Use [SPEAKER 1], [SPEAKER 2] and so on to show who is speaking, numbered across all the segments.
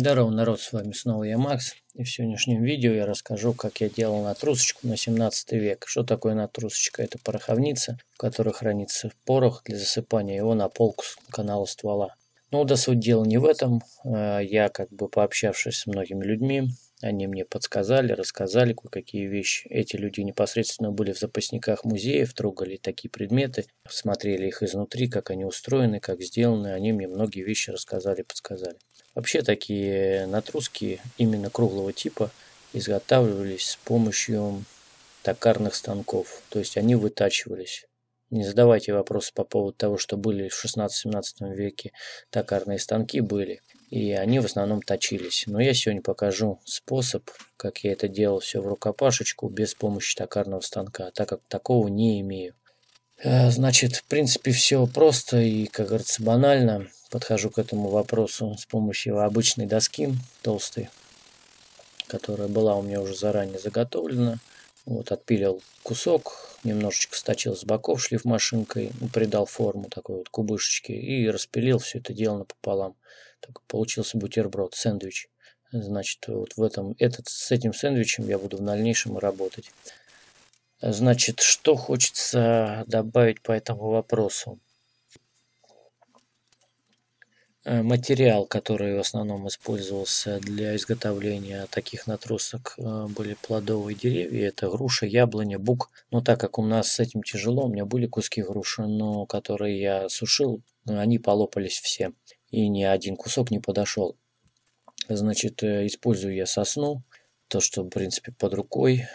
[SPEAKER 1] Здорово, народ, с вами снова я, Макс. И в сегодняшнем видео я расскажу, как я делал натрусочку на 17 век. Что такое натрусочка? Это пороховница, в которой хранится порох для засыпания его на полку канала ствола. Но да суть дела не в этом. А, я, как бы пообщавшись с многими людьми, они мне подсказали, рассказали кое-какие вещи. Эти люди непосредственно были в запасниках музеев, трогали такие предметы, смотрели их изнутри, как они устроены, как сделаны. Они мне многие вещи рассказали, подсказали. Вообще такие натруски именно круглого типа изготавливались с помощью токарных станков. То есть они вытачивались. Не задавайте вопросы по поводу того, что были в 16-17 веке токарные станки были, и они в основном точились. Но я сегодня покажу способ, как я это делал все в рукопашечку без помощи токарного станка, так как такого не имею. Э, значит, в принципе, все просто и, как говорится, банально. Подхожу к этому вопросу с помощью обычной доски толстой, которая была у меня уже заранее заготовлена. Вот, отпилил кусок, немножечко сточил с боков шлифмашинкой, придал форму такой вот кубышечки и распилил все это дело напополам. Так получился бутерброд, сэндвич. Значит, вот в этом, этот, с этим сэндвичем я буду в дальнейшем работать. Значит, что хочется добавить по этому вопросу? Э, материал, который в основном использовался для изготовления таких натрусок, э, были плодовые деревья. Это груша, яблоня, бук. Но так как у нас с этим тяжело, у меня были куски груши, но которые я сушил, они полопались все. И ни один кусок не подошел. Значит, э, использую я сосну. То, что, в принципе, под рукой.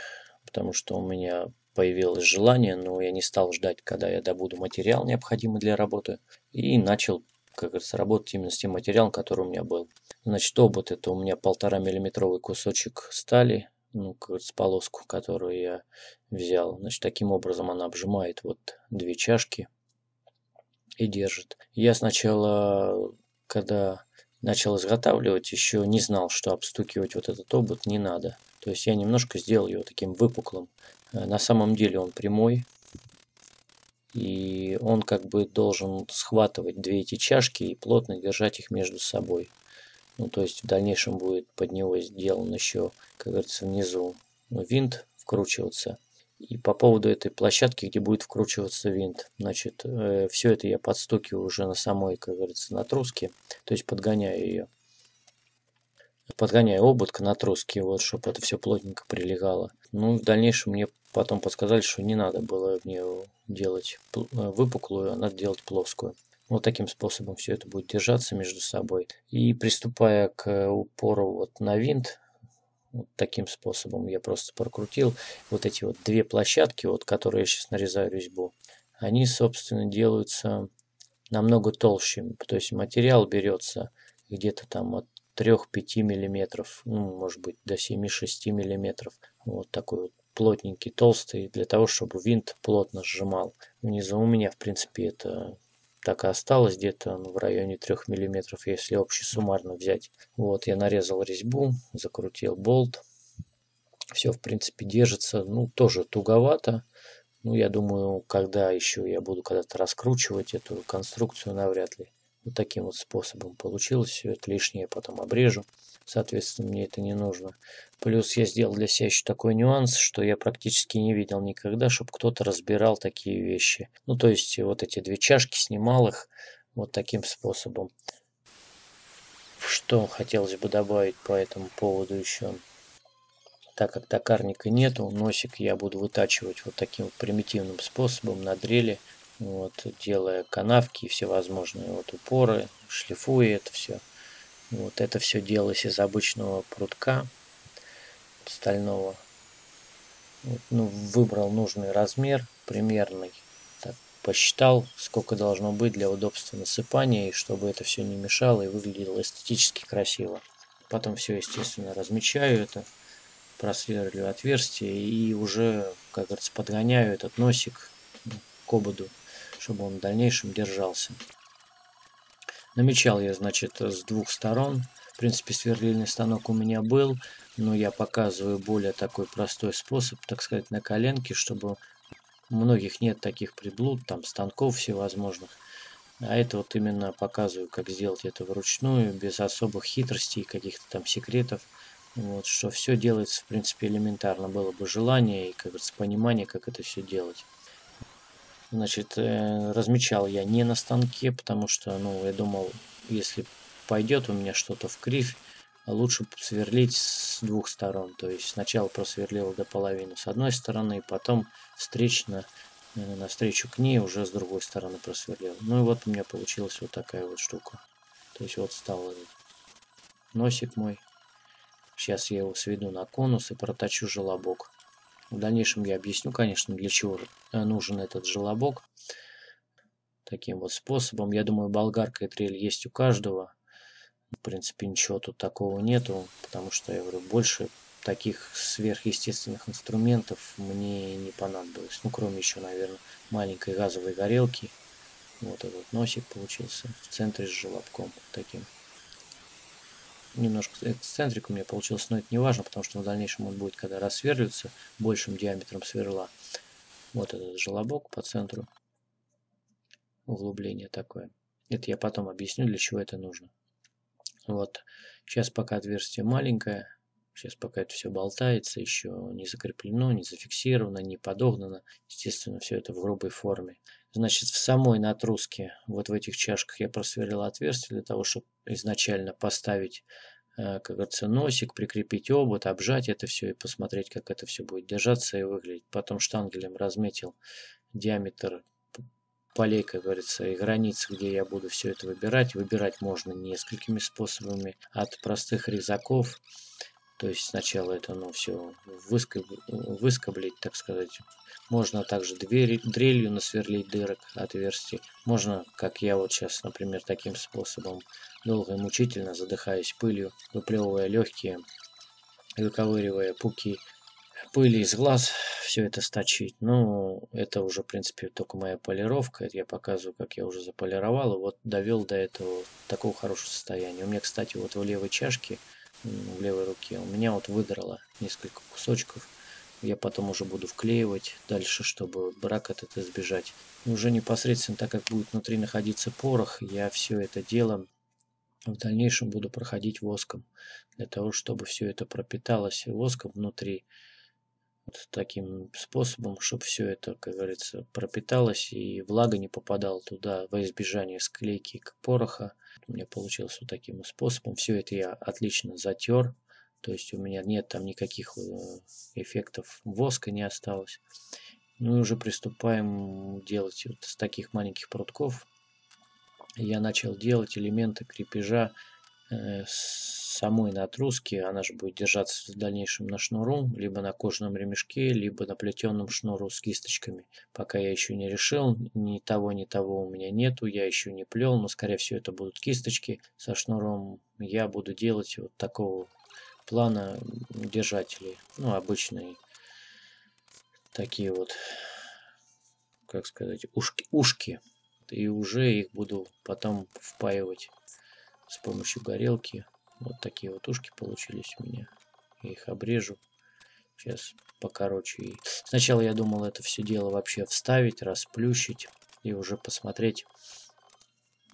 [SPEAKER 1] Потому что у меня появилось желание, но я не стал ждать, когда я добуду материал, необходимый для работы. И начал как говорится, работать именно с тем материалом, который у меня был. Значит, обод это у меня полтора миллиметровый кусочек стали, ну, как говорится, полоску, которую я взял. Значит, таким образом она обжимает вот две чашки и держит. Я сначала, когда начал изготавливать, еще не знал, что обстукивать вот этот обод не надо. То есть я немножко сделал его таким выпуклым. Э, на самом деле он прямой, и он как бы должен схватывать две эти чашки и плотно держать их между собой. Ну, то есть в дальнейшем будет под него сделан еще, как говорится, внизу винт вкручиваться. И по поводу этой площадки, где будет вкручиваться винт, значит, э, все это я подстукиваю уже на самой, как говорится, натруске, то есть подгоняю ее. Подгоняю обод к натруске, вот, чтобы это все плотненько прилегало. Ну, в дальнейшем мне потом подсказали, что не надо было в нее делать э, выпуклую, а надо делать плоскую. Вот таким способом все это будет держаться между собой. И приступая к упору вот на винт, вот таким способом я просто прокрутил вот эти вот две площадки, вот которые я сейчас нарезаю резьбу, они, собственно, делаются намного толще. То есть материал берется где-то там от 3-5 миллиметров, ну, может быть, до 7-6 миллиметров. Вот такой вот плотненький, толстый, для того, чтобы винт плотно сжимал. Внизу у меня, в принципе, это так и осталось где-то в районе 3 миллиметров, если общий суммарно взять. Вот, я нарезал резьбу, закрутил болт. Все, в принципе, держится. Ну, тоже туговато. Ну, я думаю, когда еще я буду когда-то раскручивать эту конструкцию, навряд ли. Вот таким вот способом получилось. Все это лишнее потом обрежу. Соответственно, мне это не нужно. Плюс я сделал для себя еще такой нюанс, что я практически не видел никогда, чтобы кто-то разбирал такие вещи. Ну, то есть, вот эти две чашки, снимал их вот таким способом. Что хотелось бы добавить по этому поводу еще? Так как токарника нету, носик я буду вытачивать вот таким вот примитивным способом на дрели вот, делая канавки и всевозможные вот упоры, шлифуя это все. Вот это все делалось из обычного прутка стального. Вот, ну, выбрал нужный размер, примерный. Так, посчитал, сколько должно быть для удобства насыпания, и чтобы это все не мешало и выглядело эстетически красиво. Потом все, естественно, размечаю это, просверливаю отверстие и уже, как говорится, подгоняю этот носик к ободу чтобы он в дальнейшем держался. Намечал я, значит, с двух сторон. В принципе, сверлильный станок у меня был, но я показываю более такой простой способ, так сказать, на коленке, чтобы у многих нет таких приблуд, там станков всевозможных. А это вот именно показываю, как сделать это вручную, без особых хитростей, каких-то там секретов. Вот, что все делается, в принципе, элементарно. Было бы желание и, как говорится, понимание, как это все делать. Значит, э, размечал я не на станке, потому что, ну, я думал, если пойдет у меня что-то в кривь, лучше сверлить с двух сторон. То есть сначала просверлил до половины с одной стороны, потом встречно, э, навстречу к ней уже с другой стороны просверлил. Ну и вот у меня получилась вот такая вот штука. То есть вот стал носик мой. Сейчас я его сведу на конус и проточу желобок. В дальнейшем я объясню, конечно, для чего э, нужен этот желобок. Таким вот способом. Я думаю, болгарка и трель есть у каждого. В принципе, ничего тут такого нету, потому что, я говорю, больше таких сверхъестественных инструментов мне не понадобилось. Ну, кроме еще, наверное, маленькой газовой горелки. Вот этот носик получился в центре с желобком таким. Немножко эксцентрик у меня получился, но это не важно, потому что в дальнейшем он будет, когда рассверливаться большим диаметром сверла. Вот этот желобок по центру. Углубление такое. Это я потом объясню, для чего это нужно. Вот. Сейчас пока отверстие маленькое. Сейчас пока это все болтается, еще не закреплено, не зафиксировано, не подогнано. Естественно, все это в грубой форме. Значит, в самой натруске, вот в этих чашках я просверлил отверстие для того, чтобы изначально поставить, э, как говорится, носик, прикрепить обод, обжать это все и посмотреть, как это все будет держаться и выглядеть. Потом штангелем разметил диаметр полей, как говорится, и границ, где я буду все это выбирать. Выбирать можно несколькими способами. От простых резаков, то есть сначала это ну, все выскоб... выскоблить, так сказать. Можно также двери, дрелью насверлить дырок, отверстий. Можно, как я вот сейчас, например, таким способом, долго и мучительно задыхаясь пылью, выплевывая легкие, выковыривая пуки пыли из глаз все это сточить. Ну, это уже, в принципе, только моя полировка. Это я показываю, как я уже заполировал. И вот довел до этого такого хорошего состояния. У меня, кстати, вот в левой чашке, в левой руке, у меня вот выдрало несколько кусочков. Я потом уже буду вклеивать дальше, чтобы брак этот избежать. И уже непосредственно, так как будет внутри находиться порох, я все это дело в дальнейшем буду проходить воском. Для того, чтобы все это пропиталось воском внутри таким способом, чтобы все это, как говорится, пропиталось и влага не попадала туда во избежание склейки к пороха. У меня получилось вот таким способом. Все это я отлично затер. То есть у меня нет там никаких э, эффектов воска не осталось. Ну и уже приступаем делать вот с таких маленьких прутков. Я начал делать элементы крепежа э, с самой натрузки, она же будет держаться в дальнейшем на шнуру, либо на кожаном ремешке, либо на плетеном шнуру с кисточками. Пока я еще не решил, ни того, ни того у меня нету, я еще не плел, но скорее всего это будут кисточки со шнуром. Я буду делать вот такого плана держателей, ну обычные такие вот, как сказать, ушки, ушки. И уже их буду потом впаивать с помощью горелки вот такие вот ушки получились у меня. Я их обрежу. Сейчас покороче. Сначала я думал это все дело вообще вставить, расплющить и уже посмотреть,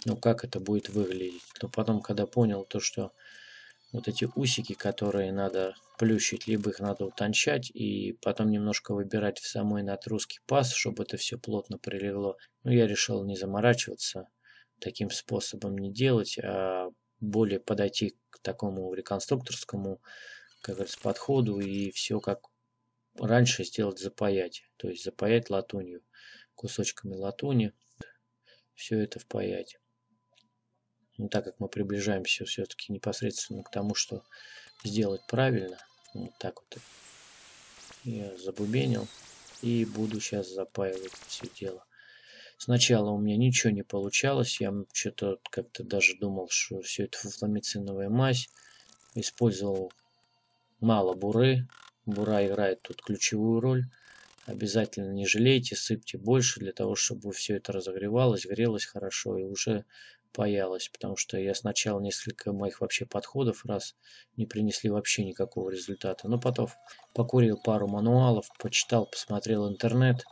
[SPEAKER 1] ну как это будет выглядеть. Но потом, когда понял то, что вот эти усики, которые надо плющить, либо их надо утончать и потом немножко выбирать в самой натруске паз, чтобы это все плотно прилегло. Ну, я решил не заморачиваться, таким способом не делать, а более подойти к такому реконструкторскому, как говорится, подходу и все как раньше сделать запаять. То есть запаять латунью, кусочками латуни, все это впаять. Но так как мы приближаемся все-таки непосредственно к тому, что сделать правильно, вот так вот я забубенил и буду сейчас запаивать все дело. Сначала у меня ничего не получалось, я что-то как-то даже думал, что все это фуфламициновая мазь. Использовал мало буры. Бура играет тут ключевую роль. Обязательно не жалейте, сыпьте больше для того, чтобы все это разогревалось, грелось хорошо и уже паялось. Потому что я сначала несколько моих вообще подходов раз не принесли вообще никакого результата. Но потом покурил пару мануалов, почитал, посмотрел интернет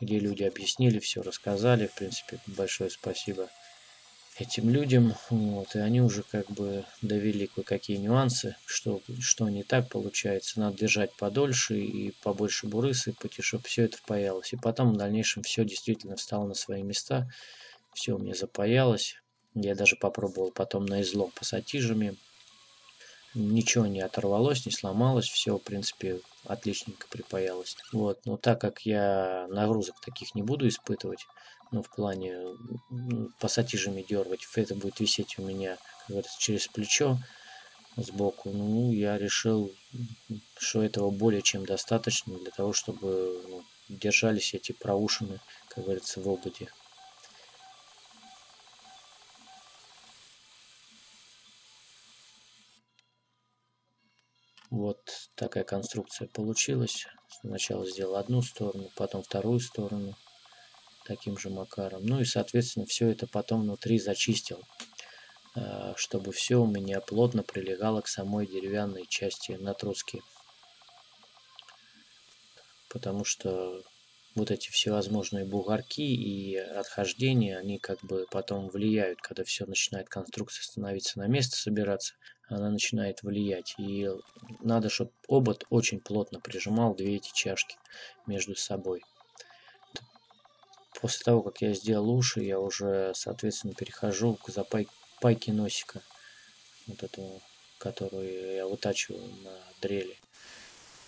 [SPEAKER 1] где люди объяснили все, рассказали. В принципе, большое спасибо этим людям, вот, и они уже как бы довели кое-какие нюансы, что, что не так получается, надо держать подольше и побольше буры сыпать, и чтобы все это впаялось. И потом в дальнейшем все действительно встало на свои места, все у меня запаялось, я даже попробовал потом на излом пассатижами, ничего не оторвалось, не сломалось, все, в принципе, отличненько припаялось. Вот, но так как я нагрузок таких не буду испытывать, ну, в плане пассатижами дергать, это будет висеть у меня, как говорится, через плечо сбоку. Ну, я решил, что этого более чем достаточно для того, чтобы ну, держались эти проушины, как говорится, в ободе. Вот такая конструкция получилась. Сначала сделал одну сторону, потом вторую сторону таким же макаром. Ну и, соответственно, все это потом внутри зачистил, а, чтобы все у меня плотно прилегало к самой деревянной части натруски. Потому что вот эти всевозможные бугорки и отхождения, они как бы потом влияют, когда все начинает конструкция становиться на место, собираться, она начинает влиять. И надо, чтобы обод очень плотно прижимал две эти чашки между собой. После того, как я сделал уши, я уже, соответственно, перехожу к запайке носика. Вот этому, которую я вытачиваю на дрели.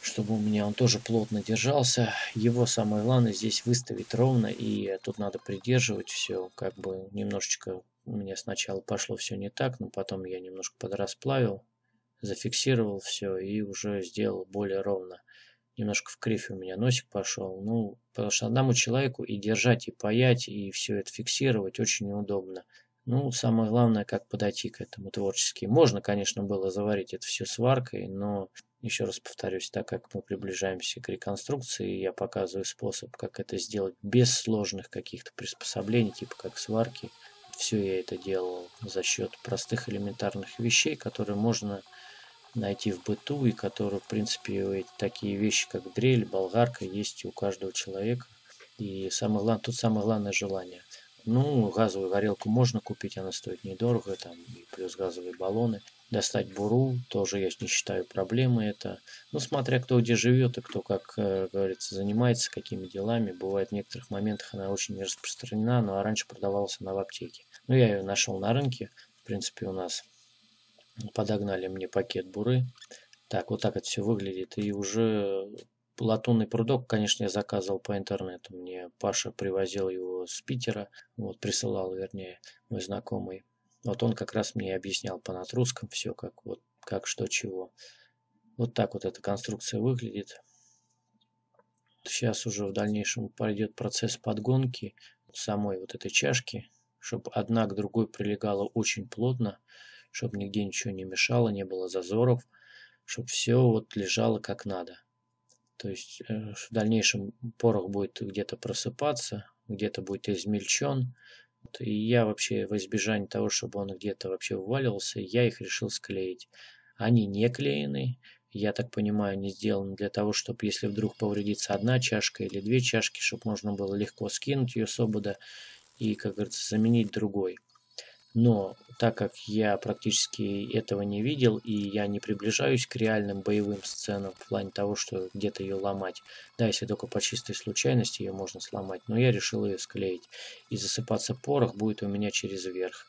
[SPEAKER 1] Чтобы у меня он тоже плотно держался. Его самое главное здесь выставить ровно. И тут надо придерживать все. Как бы немножечко меня сначала пошло все не так, но потом я немножко подрасплавил, зафиксировал все и уже сделал более ровно немножко в кривь у меня носик пошел. Ну, потому что одному человеку и держать, и паять, и все это фиксировать очень неудобно. Ну, самое главное, как подойти к этому творчески. Можно, конечно, было заварить это все сваркой, но, еще раз повторюсь, так как мы приближаемся к реконструкции, я показываю способ, как это сделать без сложных каких-то приспособлений, типа как сварки. Все я это делал за счет простых элементарных вещей, которые можно найти в быту и которые, в принципе, такие вещи, как дрель, болгарка, есть у каждого человека. И самое главное, тут самое главное желание. Ну, газовую горелку можно купить, она стоит недорого, там, и плюс газовые баллоны. Достать буру, тоже я не считаю проблемой это. Ну, смотря кто где живет и кто, как э, говорится, занимается, какими делами. Бывает в некоторых моментах она очень не распространена, но раньше продавалась она в аптеке. Ну, я ее нашел на рынке, в принципе, у нас подогнали мне пакет буры. Так, вот так это все выглядит. И уже латунный прудок, конечно, я заказывал по интернету. Мне Паша привозил его с Питера, вот присылал, вернее, мой знакомый. Вот он как раз мне объяснял по натрускам все, как вот, как что, чего. Вот так вот эта конструкция выглядит. Сейчас уже в дальнейшем пойдет процесс подгонки самой вот этой чашки, чтобы одна к другой прилегала очень плотно чтобы нигде ничего не мешало, не было зазоров, чтобы все вот лежало как надо. То есть э, в дальнейшем порох будет где-то просыпаться, где-то будет измельчен. И я вообще в избежание того, чтобы он где-то вообще вываливался, я их решил склеить. Они не клеены, я так понимаю, не сделаны для того, чтобы если вдруг повредится одна чашка или две чашки, чтобы можно было легко скинуть ее с обода и, как говорится, заменить другой. Но так как я практически этого не видел, и я не приближаюсь к реальным боевым сценам в плане того, что где-то ее ломать, да, если только по чистой случайности ее можно сломать, но я решил ее склеить. И засыпаться порох будет у меня через верх.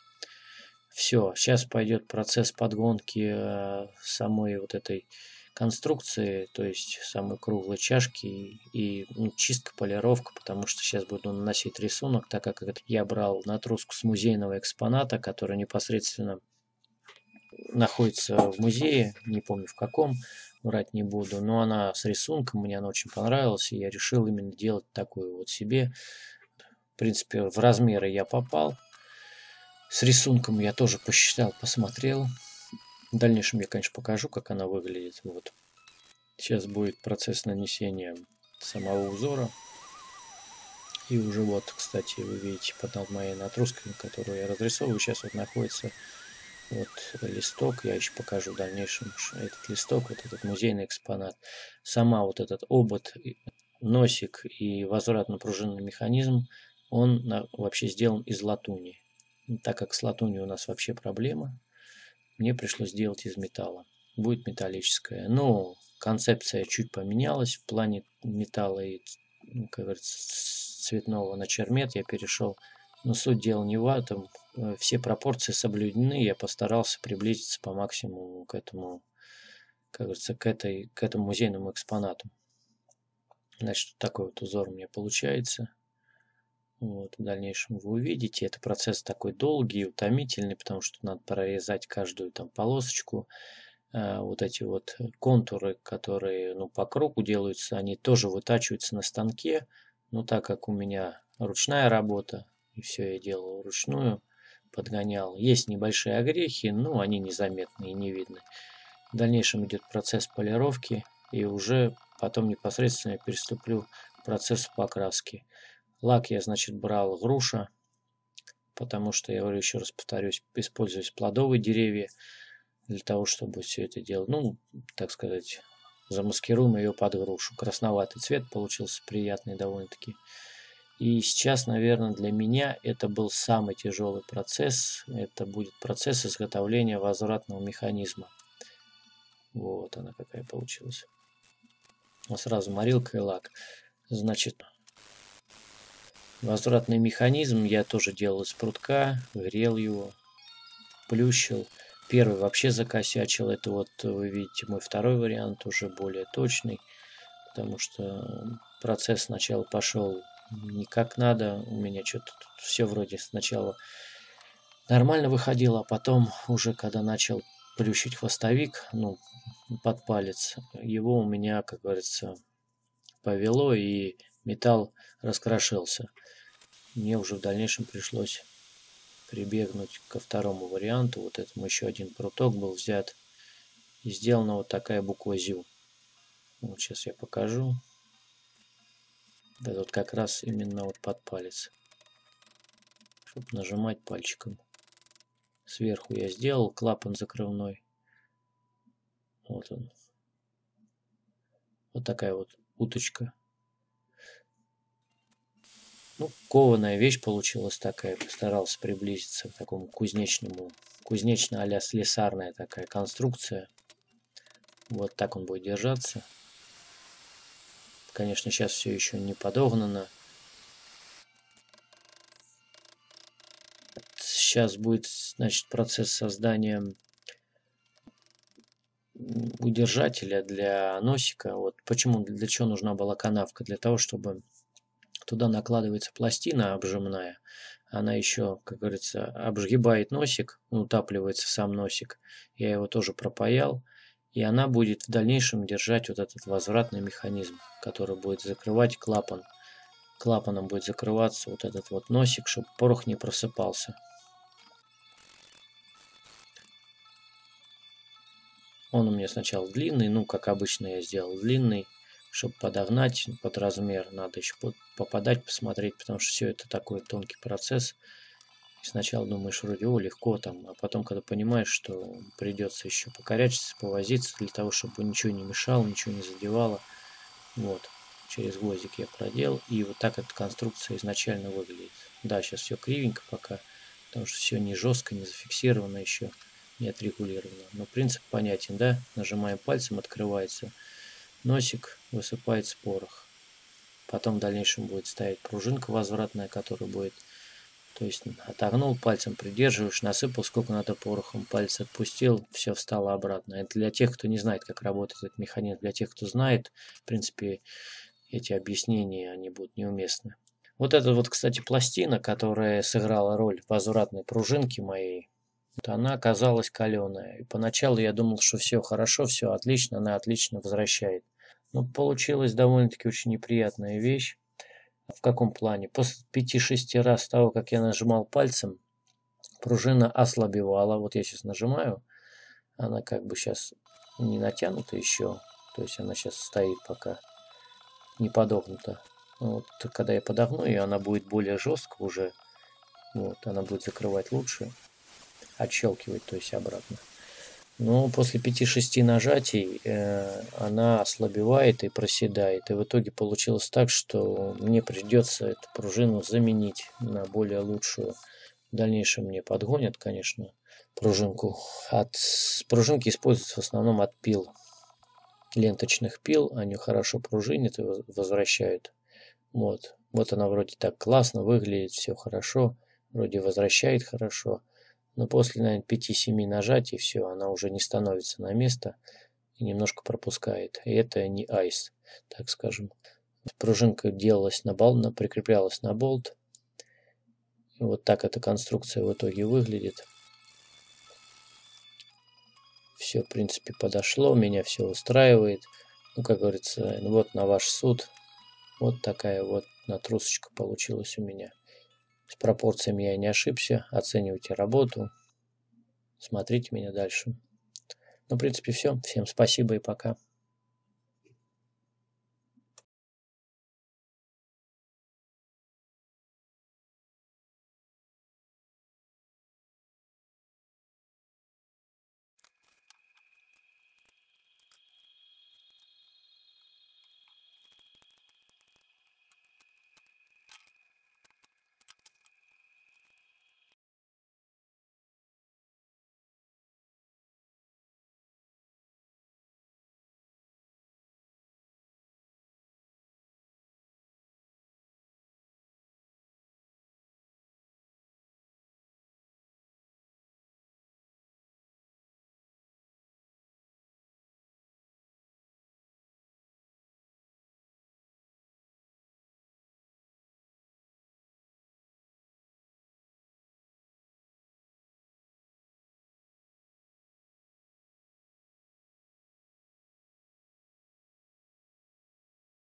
[SPEAKER 1] Все, сейчас пойдет процесс подгонки э, самой вот этой конструкции, то есть самой круглой чашки и ну, чистка, полировка, потому что сейчас буду наносить рисунок, так как я брал натруску с музейного экспоната, который непосредственно находится в музее, не помню в каком, врать не буду, но она с рисунком, мне она очень понравилась, и я решил именно делать такую вот себе. В принципе, в размеры я попал. С рисунком я тоже посчитал, посмотрел. В дальнейшем я, конечно, покажу, как она выглядит. Вот. Сейчас будет процесс нанесения самого узора. И уже вот, кстати, вы видите под моей натруской, которую я разрисовываю, сейчас вот находится вот листок. Я еще покажу в дальнейшем этот листок, вот этот музейный экспонат. Сама вот этот обод, носик и возвратно-пружинный механизм, он вообще сделан из латуни Так как с латунью у нас вообще проблема, мне пришлось сделать из металла. Будет металлическая. Но концепция чуть поменялась в плане металла и, ну, как говорится, цветного на чермет я перешел. Но суть дела не в этом. Э, все пропорции соблюдены. Я постарался приблизиться по максимуму к этому, как говорится, к, этой, к этому музейному экспонату. Значит, такой вот узор у меня получается. Вот, в дальнейшем вы увидите. Это процесс такой долгий, утомительный, потому что надо прорезать каждую там полосочку. А, вот эти вот контуры, которые ну, по кругу делаются, они тоже вытачиваются на станке. Но так как у меня ручная работа, и все я делал вручную, подгонял. Есть небольшие огрехи, но они незаметны и не видны. В дальнейшем идет процесс полировки, и уже потом непосредственно я переступлю к процессу покраски. Лак я, значит, брал груша, потому что, я говорю, еще раз повторюсь, используюсь плодовые деревья для того, чтобы все это делать. Ну, так сказать, замаскируем ее под грушу. Красноватый цвет получился приятный довольно-таки. И сейчас, наверное, для меня это был самый тяжелый процесс. Это будет процесс изготовления возвратного механизма. Вот она какая получилась. Сразу морилка и лак. Значит, Возвратный механизм я тоже делал из прутка, грел его, плющил. Первый вообще закосячил, это вот вы видите мой второй вариант, уже более точный, потому что процесс сначала пошел не как надо, у меня что-то все вроде сначала нормально выходило, а потом уже когда начал плющить хвостовик, ну, под палец, его у меня, как говорится, повело и металл раскрошился. Мне уже в дальнейшем пришлось прибегнуть ко второму варианту. Вот этому еще один пруток был взят. И сделана вот такая буква ЗЮ. Вот сейчас я покажу. Это вот как раз именно вот под палец. Чтобы нажимать пальчиком. Сверху я сделал клапан закрывной. Вот он. Вот такая вот уточка. Ну, кованая вещь получилась такая. Постарался приблизиться к такому кузнечному, кузнечно а слесарная такая конструкция. Вот так он будет держаться. Конечно, сейчас все еще не подогнано. Сейчас будет, значит, процесс создания удержателя для носика. Вот почему, для чего нужна была канавка? Для того, чтобы Туда накладывается пластина обжимная. Она еще, как говорится, обжигает носик, утапливается сам носик. Я его тоже пропаял. И она будет в дальнейшем держать вот этот возвратный механизм, который будет закрывать клапан. Клапаном будет закрываться вот этот вот носик, чтобы порох не просыпался. Он у меня сначала длинный, ну, как обычно я сделал длинный чтобы подогнать под размер, надо еще попадать, посмотреть, потому что все это такой тонкий процесс. И сначала думаешь, вроде, о, легко там, а потом, когда понимаешь, что придется еще покорячиться, повозиться для того, чтобы ничего не мешало, ничего не задевало. Вот, через гвоздик я продел, и вот так эта конструкция изначально выглядит. Да, сейчас все кривенько пока, потому что все не жестко, не зафиксировано еще, не отрегулировано. Но принцип понятен, да? Нажимаем пальцем, открывается носик высыпается порох. Потом в дальнейшем будет стоять пружинка возвратная, которая будет, то есть отогнул пальцем, придерживаешь, насыпал сколько надо порохом, палец отпустил, все встало обратно. Это для тех, кто не знает, как работает этот механизм. Для тех, кто знает, в принципе, эти объяснения, они будут неуместны. Вот эта вот, кстати, пластина, которая сыграла роль возвратной пружинки моей, вот она оказалась каленая. И поначалу я думал, что все хорошо, все отлично, она отлично возвращает. Но получилась довольно-таки очень неприятная вещь. В каком плане? После 5-6 раз того, как я нажимал пальцем, пружина ослабевала. Вот я сейчас нажимаю, она как бы сейчас не натянута еще. То есть она сейчас стоит пока не подогнута. Вот, когда я подогну ее, она будет более жестко уже. Вот, она будет закрывать лучше отщелкивать, то есть обратно. Но после 5-6 нажатий э, она ослабевает и проседает. И в итоге получилось так, что мне придется эту пружину заменить на более лучшую, В дальнейшем мне подгонят, конечно, пружинку. От пружинки используются в основном от пил. Ленточных пил. Они хорошо пружинят и возвращают. Вот. Вот она вроде так классно выглядит, все хорошо. Вроде возвращает хорошо. Но после, наверное, 5-7 нажатий все, она уже не становится на место и немножко пропускает. И это не айс, так скажем. Пружинка делалась на болт, прикреплялась на болт. И вот так эта конструкция в итоге выглядит. Все, в принципе, подошло, меня все устраивает. Ну, как говорится, вот на ваш суд. Вот такая вот натрусочка получилась у меня. С пропорциями я не ошибся. Оценивайте работу. Смотрите меня дальше. Ну, в принципе, все. Всем спасибо и пока.